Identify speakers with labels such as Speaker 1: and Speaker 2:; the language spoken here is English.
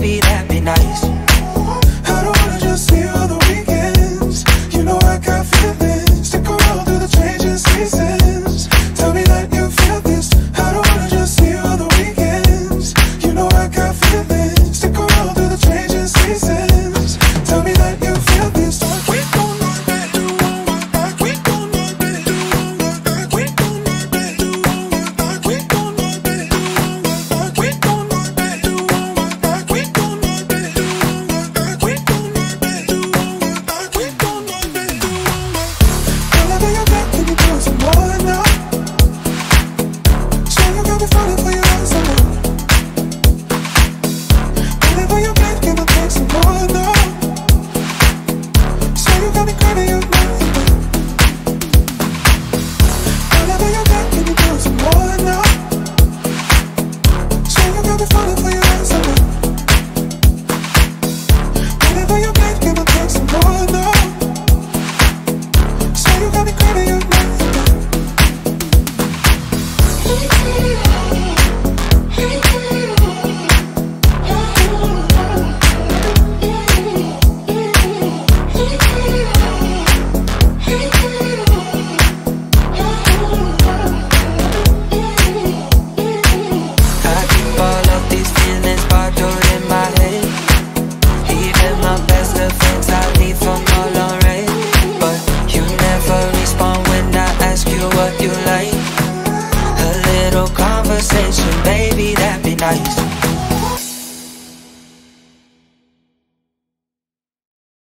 Speaker 1: baby, that
Speaker 2: Baby,